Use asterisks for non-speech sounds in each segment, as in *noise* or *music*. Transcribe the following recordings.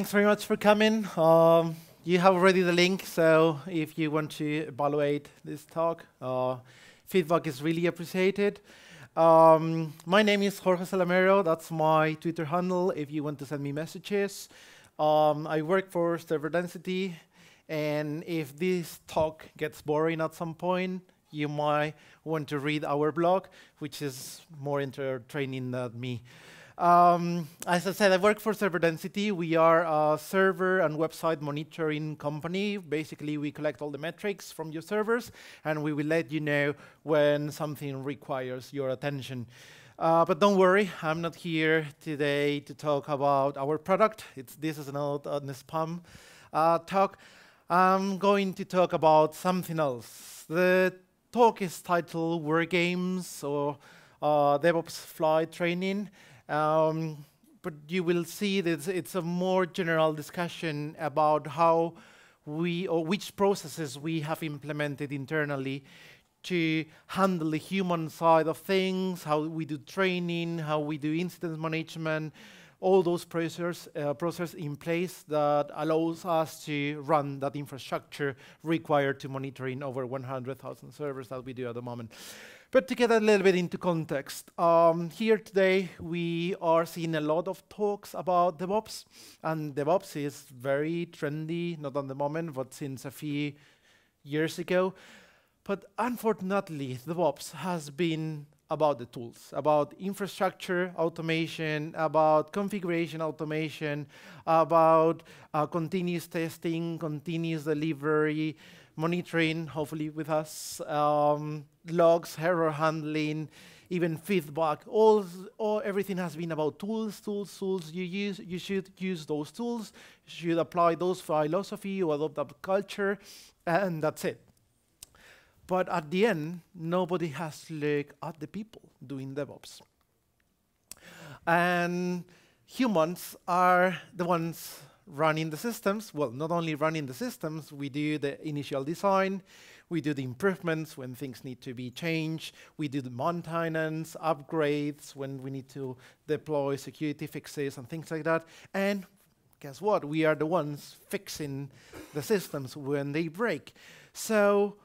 Thanks very much for coming. Um, you have already the link, so if you want to evaluate this talk, uh, feedback is really appreciated. Um, my name is Jorge Salamero. That's my Twitter handle if you want to send me messages. Um, I work for Server Density, and if this talk gets boring at some point, you might want to read our blog, which is more entertaining than me. Um, as I said, I work for Server Density. We are a server and website monitoring company. Basically, we collect all the metrics from your servers, and we will let you know when something requires your attention. Uh, but don't worry, I'm not here today to talk about our product. It's, this is not a spam uh, talk. I'm going to talk about something else. The talk is titled War Games or uh, DevOps Flight Training. Um, but you will see that it's a more general discussion about how we or which processes we have implemented internally to handle the human side of things, how we do training, how we do incident management, all those processes, uh, processes in place that allows us to run that infrastructure required to monitoring over 100,000 servers that we do at the moment. But to get a little bit into context, um, here today we are seeing a lot of talks about DevOps, and DevOps is very trendy, not at the moment, but since a few years ago. But unfortunately, DevOps has been about the tools, about infrastructure automation, about configuration automation, about uh, continuous testing, continuous delivery, monitoring, hopefully with us, um, logs, error handling, even feedback. All, all, everything has been about tools, tools, tools. You use, you should use those tools. You should apply those philosophy. You adopt that culture, and that's it. But at the end, nobody has looked at the people doing DevOps. And humans are the ones running the systems. Well, not only running the systems, we do the initial design, we do the improvements when things need to be changed, we do the maintenance, upgrades when we need to deploy security fixes and things like that. And guess what? We are the ones fixing the systems when they break. So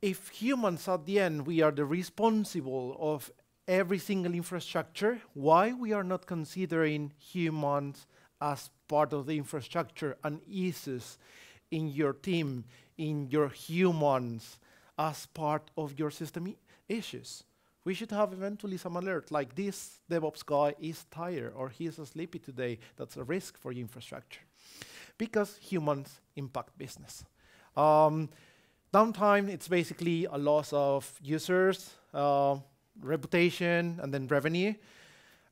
if humans at the end, we are the responsible of every single infrastructure, why we are not considering humans as part of the infrastructure and issues in your team, in your humans, as part of your system issues. We should have eventually some alert like this DevOps guy is tired or he is sleepy today. That's a risk for your infrastructure. Because humans impact business. Um, downtime, it's basically a loss of users, uh, reputation, and then revenue.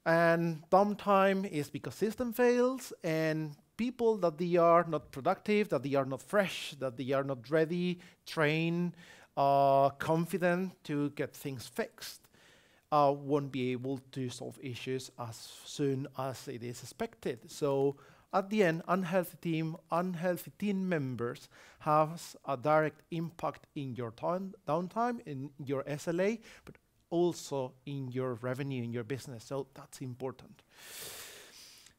And downtime is because system fails and people that they are not productive, that they are not fresh, that they are not ready, trained, uh, confident to get things fixed, uh, won't be able to solve issues as soon as it is expected. So at the end, unhealthy team, unhealthy team members has a direct impact in your downtime, in your SLA, but also in your revenue, in your business. So that's important.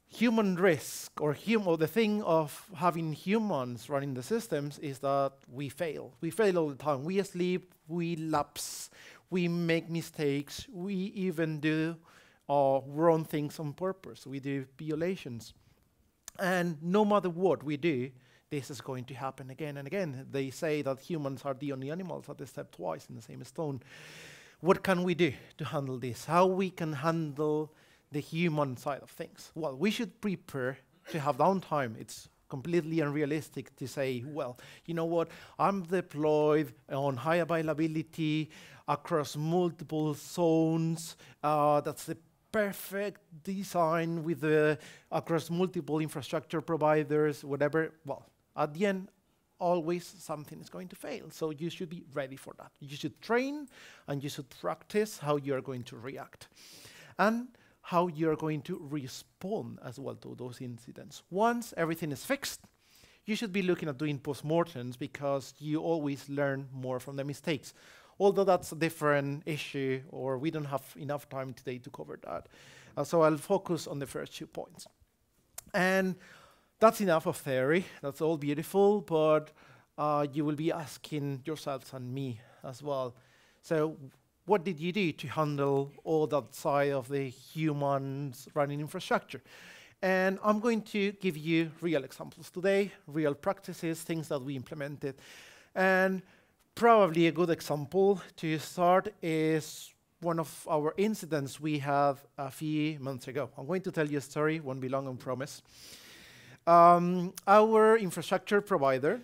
Human risk, or, hum or the thing of having humans running the systems, is that we fail. We fail all the time. We sleep, we lapse, we make mistakes, we even do uh, wrong things on purpose. We do violations. And no matter what we do, this is going to happen again and again. They say that humans are the only animals that they step twice in the same stone what can we do to handle this? How we can handle the human side of things? Well, we should prepare to have downtime. It's completely unrealistic to say, well, you know what, I'm deployed on high availability across multiple zones. Uh, that's the perfect design with the across multiple infrastructure providers, whatever. Well, at the end, always something is going to fail. So you should be ready for that. You should train and you should practice how you're going to react and how you're going to respond as well to those incidents. Once everything is fixed, you should be looking at doing postmortems because you always learn more from the mistakes. Although that's a different issue, or we don't have enough time today to cover that. Uh, so I'll focus on the first two points. And That's enough of theory. That's all beautiful, but uh, you will be asking yourselves and me as well. So what did you do to handle all that side of the humans running infrastructure? And I'm going to give you real examples today, real practices, things that we implemented. And probably a good example to start is one of our incidents we had a few months ago. I'm going to tell you a story, won't be long, I promise. Um, our infrastructure provider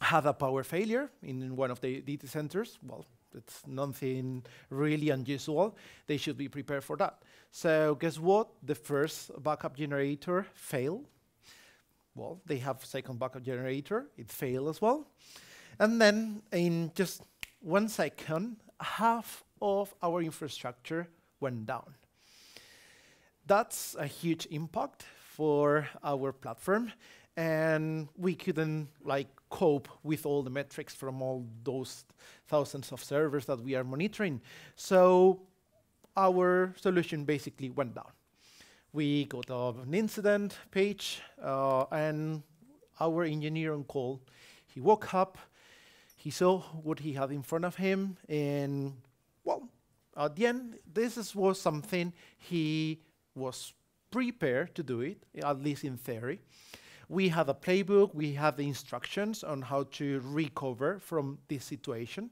had a power failure in one of the data centers. Well, it's nothing really unusual. They should be prepared for that. So guess what? The first backup generator failed. Well, they have second backup generator. It failed as well. And then in just one second, half of our infrastructure went down. That's a huge impact for our platform and we couldn't like cope with all the metrics from all those thousands of servers that we are monitoring. So our solution basically went down. We got an incident page uh, and our engineer on call, he woke up, he saw what he had in front of him and well, at the end, this was something he was prepared to do it, at least in theory. We have a playbook, we have the instructions on how to recover from this situation.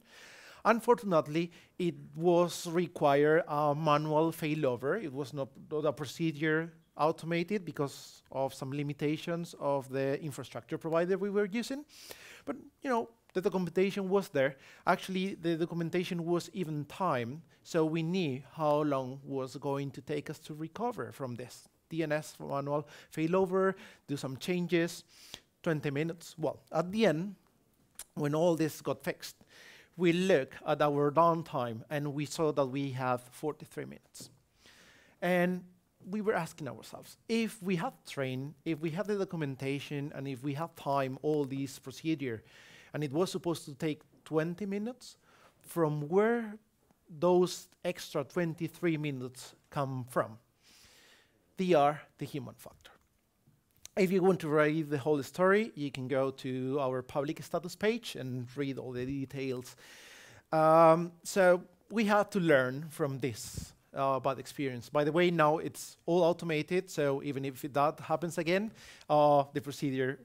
Unfortunately, it was require a manual failover. It was not, not a procedure automated because of some limitations of the infrastructure provider we were using. But you know, the documentation was there. Actually, the documentation was even timed, so we knew how long was going to take us to recover from this. DNS manual failover, do some changes, 20 minutes. Well, at the end, when all this got fixed, we look at our downtime and we saw that we have 43 minutes. And we were asking ourselves, if we had trained, if we had the documentation, and if we had time, all these procedure, and it was supposed to take 20 minutes, from where those extra 23 minutes come from? They are the human factor. If you want to read the whole story, you can go to our public status page and read all the details. Um, so we had to learn from this uh, bad experience. By the way, now it's all automated, so even if that happens again, uh, the procedure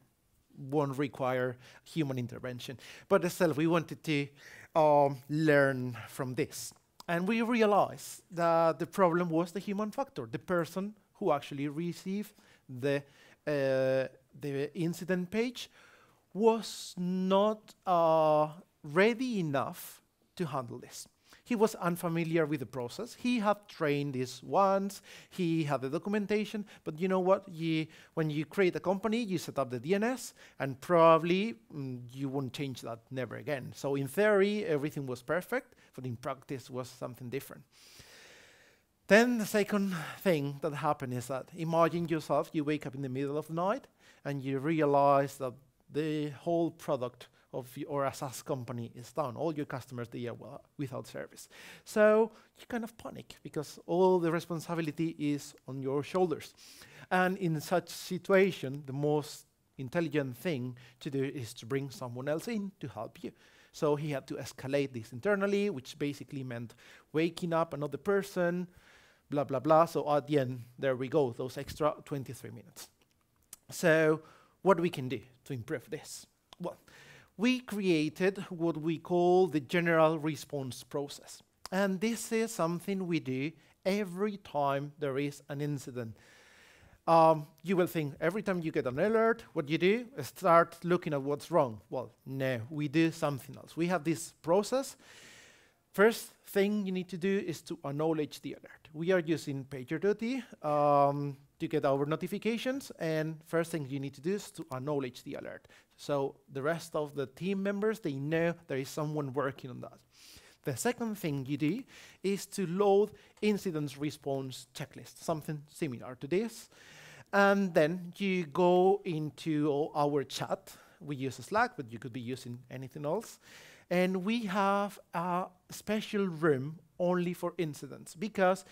won't require human intervention. But still, we wanted to um, learn from this. And we realized that the problem was the human factor, the person who actually received the, uh, the incident page was not uh, ready enough to handle this. He was unfamiliar with the process. He had trained this once. He had the documentation. But you know what? You, when you create a company, you set up the DNS, and probably mm, you won't change that never again. So in theory, everything was perfect, but in practice was something different. Then the second thing that happened is that imagine yourself, you wake up in the middle of the night and you realize that the whole product of your SaaS company is down. All your customers, they are without service. So you kind of panic because all the responsibility is on your shoulders. And in such situation, the most intelligent thing to do is to bring someone else in to help you. So he had to escalate this internally, which basically meant waking up another person, blah, blah, blah. So at the end, there we go, those extra 23 minutes. So what we can do to improve this? Well, we created what we call the general response process. And this is something we do every time there is an incident. Um, you will think every time you get an alert, what you do is start looking at what's wrong. Well, no, we do something else. We have this process First thing you need to do is to acknowledge the alert. We are using PagerDuty um, to get our notifications, and first thing you need to do is to acknowledge the alert. So the rest of the team members, they know there is someone working on that. The second thing you do is to load incident response checklist, something similar to this. And then you go into our chat. We use Slack, but you could be using anything else. And we have a special room only for incidents because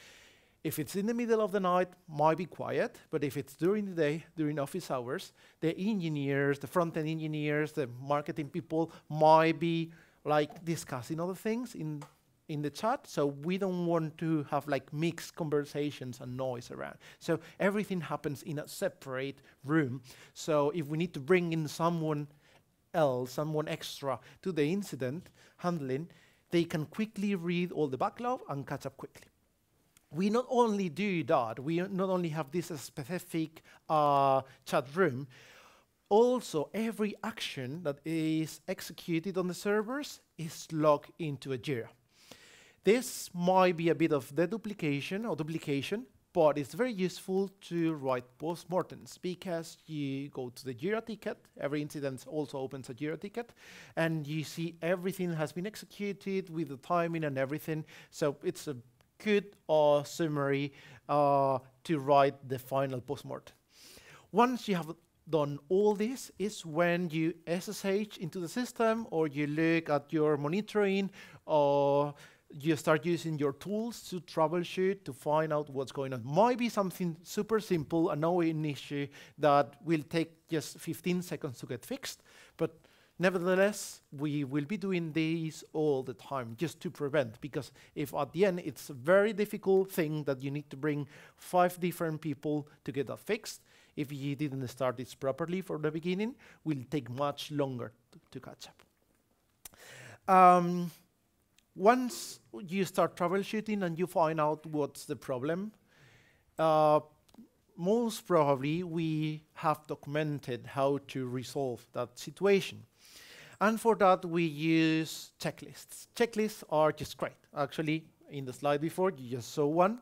If it's in the middle of the night, might be quiet, but if it's during the day, during office hours, the engineers, the front-end engineers, the marketing people might be like discussing other things in in the chat, so we don't want to have like mixed conversations and noise around. So everything happens in a separate room. So if we need to bring in someone else, someone extra to the incident handling, they can quickly read all the backlog and catch up quickly. We not only do that, we not only have this specific uh, chat room, also every action that is executed on the servers is logged into a Jira. This might be a bit of deduplication or duplication, but it's very useful to write postmortems because you go to the Jira ticket, every incident also opens a Jira ticket, and you see everything has been executed with the timing and everything. So it's a good uh, summary uh, to write the final postmortem. Once you have done all this is when you SSH into the system or you look at your monitoring or you start using your tools to troubleshoot to find out what's going on. Might be something super simple, a known issue that will take just 15 seconds to get fixed, but nevertheless, we will be doing these all the time just to prevent, because if at the end it's a very difficult thing that you need to bring five different people to get that fixed, if you didn't start this properly from the beginning, will take much longer to, catch up. Um, once you start troubleshooting and you find out what's the problem, uh, most probably we have documented how to resolve that situation. And for that, we use checklists. Checklists are just great. Actually, in the slide before, you just saw one.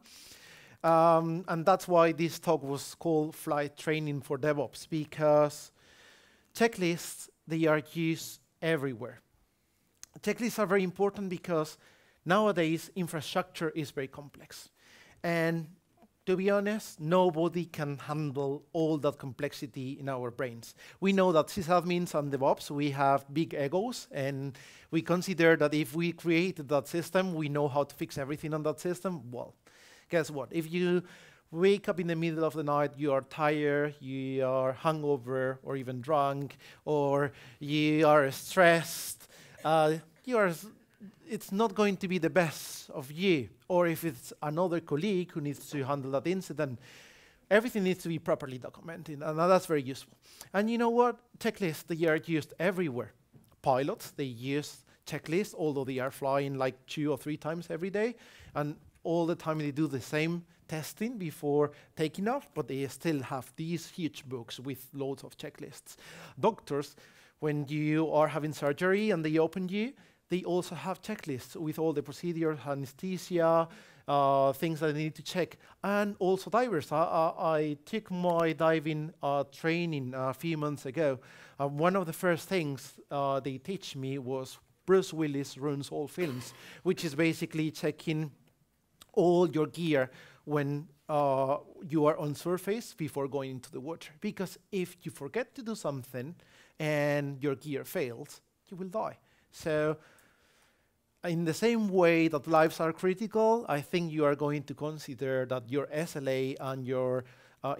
Um, and that's why this talk was called Flight Training for DevOps, because checklists, they are used everywhere checklists are very important because nowadays infrastructure is very complex. And to be honest, nobody can handle all that complexity in our brains. We know that sysadmins and DevOps, we have big egos, and we consider that if we created that system, we know how to fix everything on that system. Well, guess what? If you wake up in the middle of the night, you are tired, you are hungover, or even drunk, or you are stressed, uh, you are, it's not going to be the best of you. Or if it's another colleague who needs to handle that incident, everything needs to be properly documented, and that's very useful. And you know what? Checklists, they are used everywhere. Pilots, they use checklists, although they are flying like two or three times every day, and all the time they do the same testing before taking off, but they still have these huge books with loads of checklists. Doctors, when you are having surgery and they open you, they also have checklists with all the procedures, anesthesia, uh, things that they need to check, and also divers. I, I, I took my diving uh, training a few months ago. Uh, one of the first things uh, they teach me was Bruce Willis runs all films, which is basically checking all your gear when uh, you are on surface before going into the water. Because if you forget to do something, and your gear fails, you will die. So in the same way that lives are critical, I think you are going to consider that your SLA and your uh,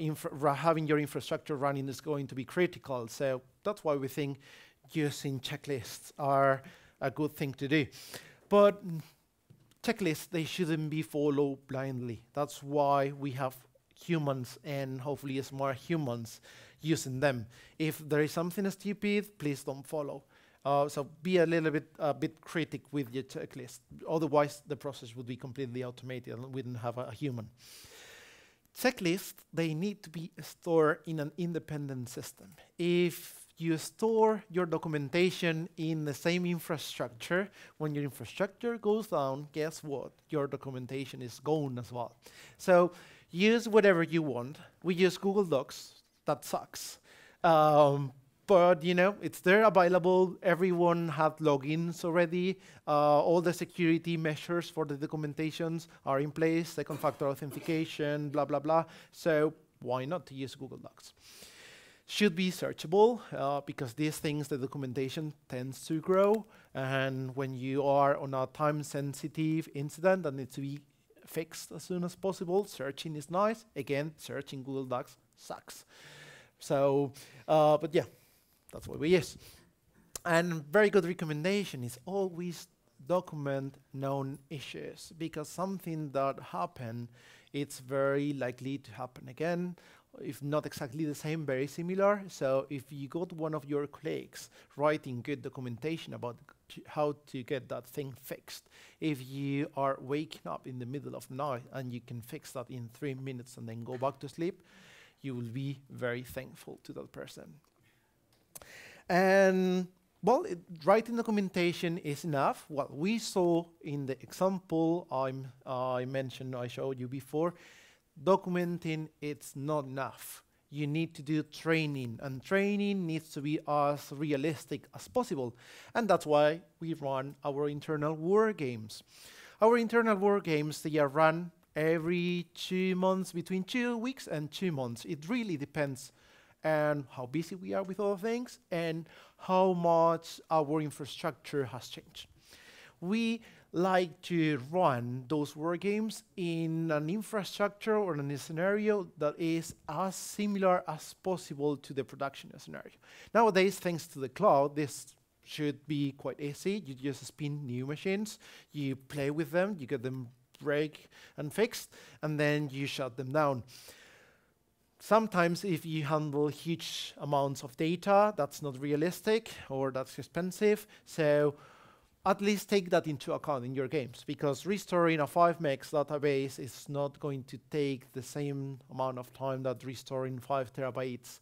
having your infrastructure running is going to be critical. So that's why we think using checklists are a good thing to do. But checklists, they shouldn't be followed blindly. That's why we have humans and hopefully smart humans using them. If there is something stupid, please don't follow. Uh, so be a little bit a bit critic with your checklist. Otherwise, the process would be completely automated and we wouldn't have a, a human. Checklists, they need to be stored in an independent system. If you store your documentation in the same infrastructure, when your infrastructure goes down, guess what? Your documentation is gone as well. So use whatever you want. We use Google Docs that sucks. Um, but you know, it's there available. Everyone had logins already. Uh, all the security measures for the documentations are in place. Second factor authentication, blah blah blah. So why not use Google Docs? Should be searchable uh, because these things, the documentation tends to grow, and when you are on a time-sensitive incident that needs to be fixed as soon as possible. Searching is nice. Again, searching Google Docs sucks. So, uh, but yeah, that's what we use. And very good recommendation is always document known issues because something that happened, it's very likely to happen again if not exactly the same, very similar. So if you got one of your colleagues writing good documentation about how to get that thing fixed, if you are waking up in the middle of the night and you can fix that in three minutes and then go back to sleep, you will be very thankful to that person. And well, it, writing documentation is enough. What we saw in the example uh, I mentioned, I showed you before, documenting it's not enough. You need to do training, and training needs to be as realistic as possible. And that's why we run our internal war games. Our internal war games, they are run every two months, between two weeks and two months. It really depends on how busy we are with other things and how much our infrastructure has changed. We like to run those war games in an infrastructure or in a scenario that is as similar as possible to the production scenario. Nowadays, thanks to the cloud, this should be quite easy. You just spin new machines, you play with them, you get them break and fixed, and then you shut them down. Sometimes if you handle huge amounts of data, that's not realistic or that's expensive. So at least take that into account in your games because restoring a 5 megs database is not going to take the same amount of time that restoring 5 terabytes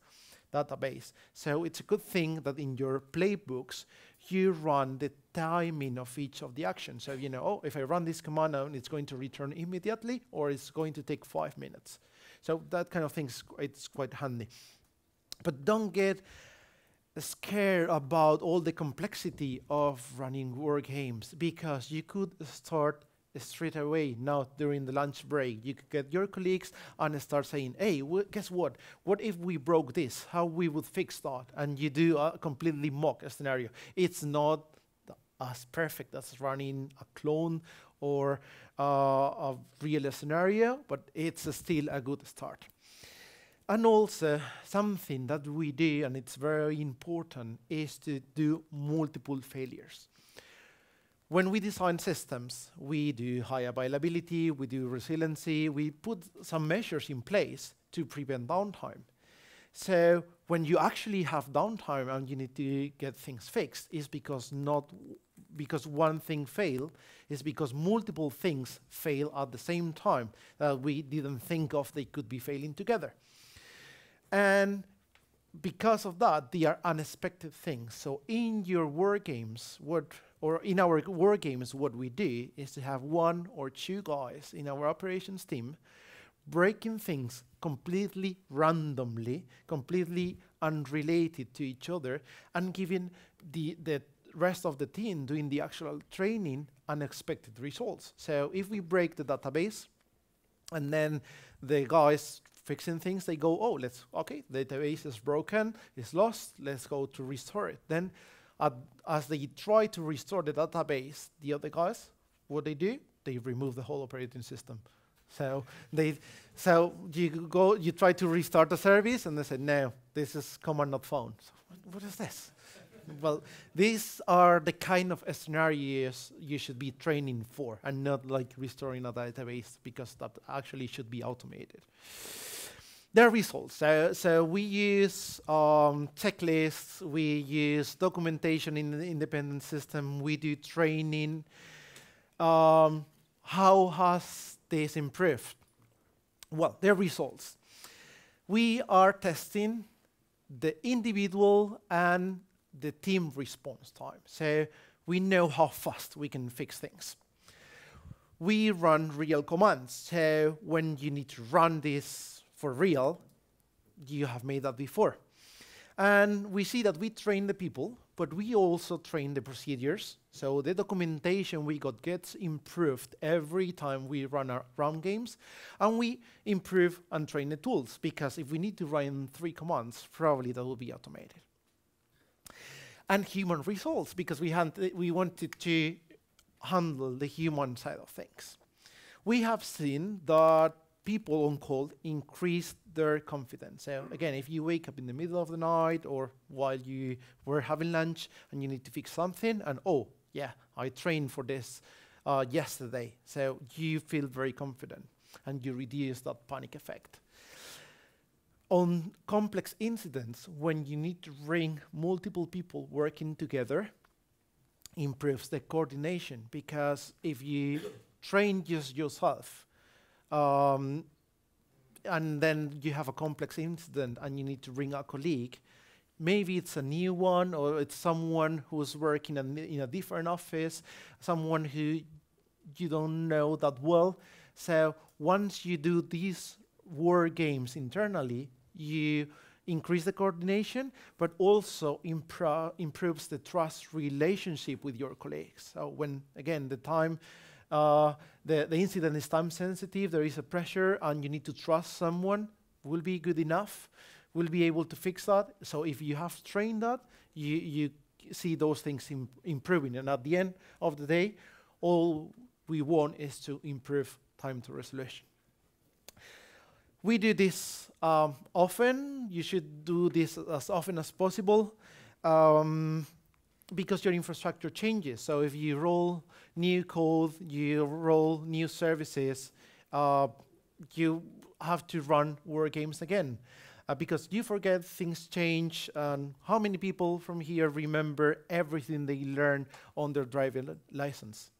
database. So it's a good thing that in your playbooks you run the timing of each of the actions. So you know, oh, if I run this command now, it's going to return immediately or it's going to take 5 minutes. So that kind of thing, it's quite handy. But don't get scared about all the complexity of running war games because you could start straight away now during the lunch break. You could get your colleagues and start saying, hey, guess what? What if we broke this? How we would fix that? And you do a completely mock scenario. It's not as perfect as running a clone or uh, a real scenario, but it's still a good start. And also, something that we do, and it's very important, is to do multiple failures. When we design systems, we do high availability, we do resiliency, we put some measures in place to prevent downtime. So when you actually have downtime and you need to get things fixed, is because not because one thing failed, is because multiple things fail at the same time that we didn't think of they could be failing together. And because of that, they are unexpected things. So in your war games, what or in our war games, what we do is to have one or two guys in our operations team breaking things completely randomly, completely unrelated to each other, and giving the, the rest of the team doing the actual training unexpected results. So if we break the database, and then the guys fixing things, they go, oh, let's, okay, the database is broken, it's lost, let's go to restore it. Then as they try to restore the database, the other guys, what they do, they remove the whole operating system. So they, so you go, you try to restart the service, and they say, no, this is command not found. So what is this? *laughs* well, these are the kind of scenarios you should be training for, and not like restoring a database because that actually should be automated. There are results. So, so we use um, checklists, we use documentation in the independent system, we do training. Um, how has this improved? Well, there are results. We are testing the individual and the team response time. So we know how fast we can fix things. We run real commands. So when you need to run this for real, you have made that before. And we see that we train the people, but we also train the procedures. So the documentation we got gets improved every time we run our round games. And we improve and train the tools, because if we need to run three commands, probably that will be automated. And human results, because we, we wanted to handle the human side of things. we have seen that people on call increase their confidence. So again, if you wake up in the middle of the night or while you were having lunch and you need to fix something, and oh, yeah, I trained for this uh, yesterday. So you feel very confident and you reduce that panic effect. On complex incidents, when you need to bring multiple people working together, improves the coordination because if you train just yourself, um, and then you have a complex incident and you need to bring a colleague, maybe it's a new one or it's someone who's working in a different office, someone who you don't know that well. So once you do these war games internally, you increase the coordination, but also impro improves the trust relationship with your colleagues. So when, again, the time, uh, the, the incident is time sensitive, there is a pressure, and you need to trust someone, will be good enough, will be able to fix that. So if you have trained that, you, you see those things Im improving. And at the end of the day, all we want is to improve time to resolution. We do this um, often. You should do this as often as possible um, because your infrastructure changes. So if you roll new code, you roll new services, uh, you have to run war games again. Uh, because you forget, things change, and how many people from here remember everything they learned on their driving license?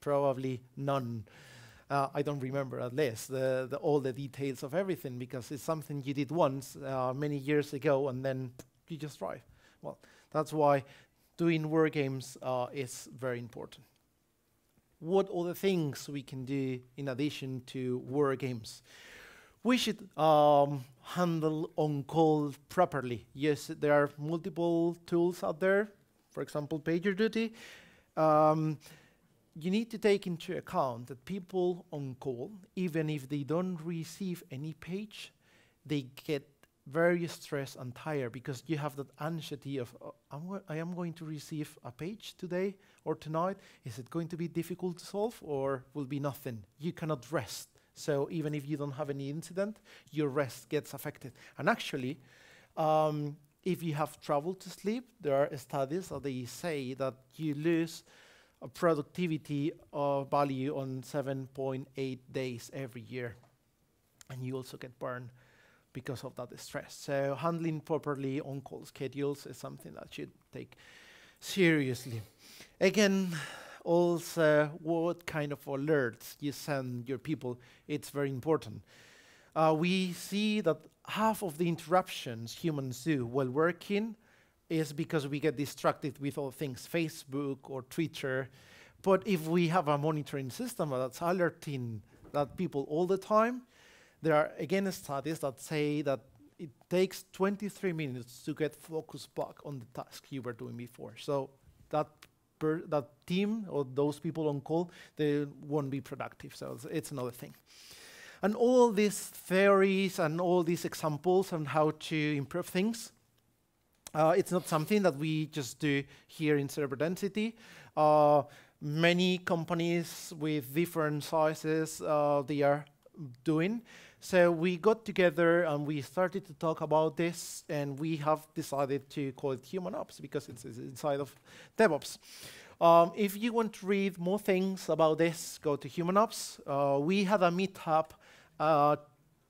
Probably none. Uh, I don't remember at least the, the, all the details of everything because it's something you did once uh, many years ago and then you just drive. Well, that's why doing war games uh, is very important. What other things we can do in addition to war games? We should um, handle on-call properly. Yes, there are multiple tools out there, for example, PagerDuty. Um, you need to take into account that people on call, even if they don't receive any page, they get very stressed and tired because you have that anxiety of, uh, I am going to receive a page today or tonight. Is it going to be difficult to solve or will be nothing? You cannot rest. So even if you don't have any incident, your rest gets affected. And actually, um, if you have trouble to sleep, there are studies that they say that you lose a productivity of value on 7.8 days every year. And you also get burned because of that stress. So handling properly on-call schedules is something that should take seriously. Again, also what kind of alerts you send your people, it's very important. Uh, we see that half of the interruptions humans do while working is because we get distracted with all things Facebook or Twitter. But if we have a monitoring system that's alerting that people all the time, there are again studies that say that it takes 23 minutes to get focus back on the task you were doing before. So that that team or those people on call, they won't be productive. So it's, it's another thing. And all these theories and all these examples on how to improve things, uh, it's not something that we just do here in server density. Uh, many companies with different sizes uh, they are doing. So we got together and we started to talk about this, and we have decided to call it Human Ops because it's, it's inside of DevOps. Um, if you want to read more things about this, go to Human Ops. Uh, we had a meetup uh,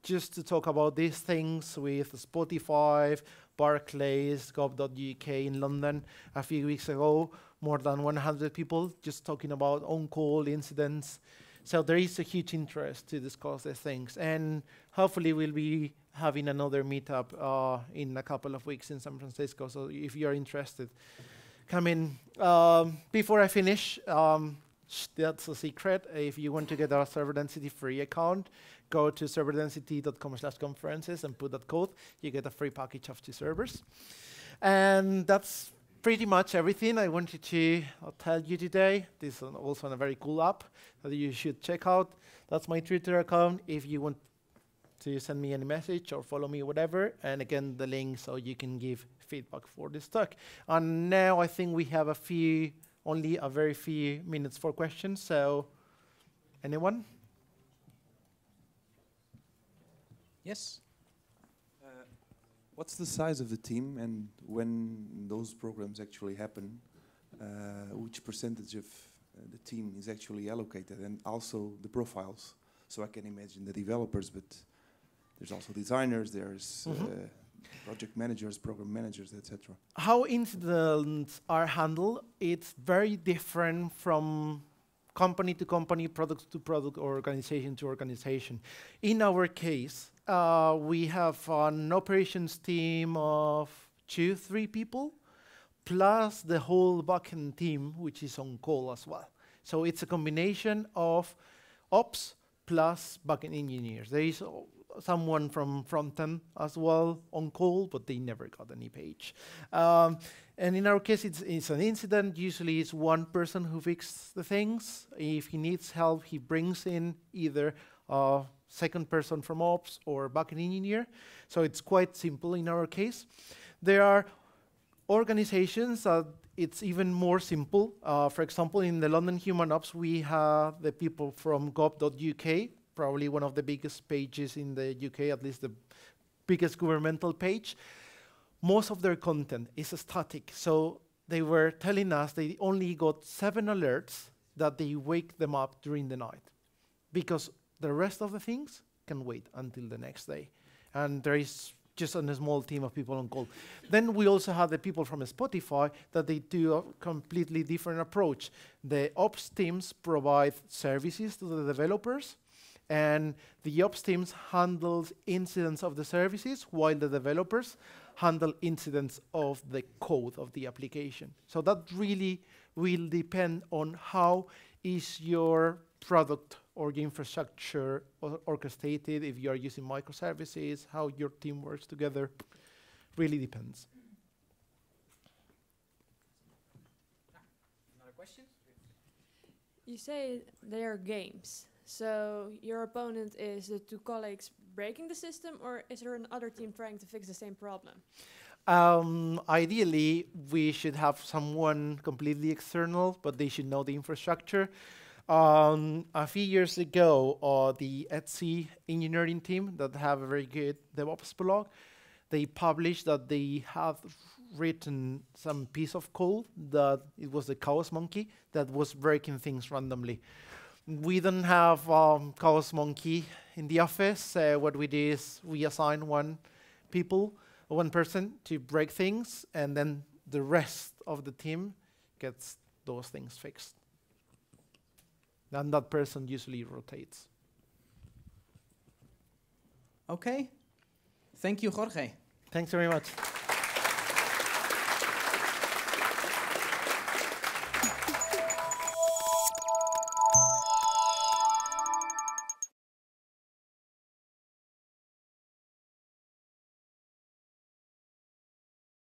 just to talk about these things with Spotify, Barclays, gov.uk in London a few weeks ago. More than 100 people just talking about on-call incidents. So there is a huge interest to discuss these things. And hopefully we'll be having another meetup uh, in a couple of weeks in San Francisco. So if you're interested, come in. Um, before I finish, um, that's a secret. If you want to get our server density free account, go to serverdensity.com slash conferences and put that code. You get a free package of two servers. And that's pretty much everything I wanted to tell you today. This is also a very cool app that you should check out. That's my Twitter account if you want to send me any message or follow me, whatever. And again, the link so you can give feedback for this talk. And now I think we have a few, only a very few minutes for questions. So, anyone? Yes. What's the size of the team, and when those programs actually happen, uh, which percentage of uh, the team is actually allocated, and also the profiles? So I can imagine the developers, but there's also designers, there's Mhm. uh, project managers, program managers, etc. how incidents are handled, it's very different from company to company, product to product, or organization to organization. In our case, uh, we have an operations team of two, three people, plus the whole backend team, which is on call as well. So it's a combination of ops plus backend engineers. There is uh, someone from frontend as well on call, but they never got any page. Um, and in our case, it's, it's an incident. Usually, it's one person who fixes the things. If he needs help, he brings in either a second person from ops or backend engineer. So it's quite simple in our case. There are organizations that it's even more simple. Uh, for example, in the London Human Ops, we have the people from gov.uk, probably one of the biggest pages in the UK, at least the biggest governmental page. Most of their content is static. So they were telling us they only got seven alerts that they wake them up during the night because the rest of the things can wait until the next day. And there is just a small team of people on call. then we also have the people from Spotify that they do a completely different approach. The ops teams provide services to the developers, and the ops teams handles incidents of the services, while the developers handle incidents of the code of the application. So that really will depend on how is your product or infrastructure or orchestrated, if you are using microservices, how your team works together, really depends. Another question? You say they are games. So your opponent is the two colleagues breaking the system, or is there another team trying to fix the same problem? Um, ideally, we should have someone completely external, but they should know the infrastructure. Um, a few years ago, uh, the Etsy engineering team that have a very good DevOps blog, they published that they have written some piece of code that it was the Chaos Monkey that was breaking things randomly. We don't have um, Chaos Monkey in the office. Uh, what we do is we assign one people, one person to break things, and then the rest of the team gets those things fixed. And that person usually rotates. Okay. Thank you, Jorge. Thanks very much.